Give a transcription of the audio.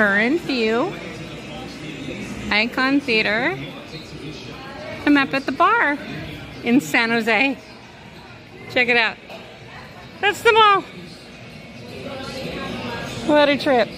Current View, Icon Theater. I'm up at the bar in San Jose. Check it out. That's the mall. What a trip.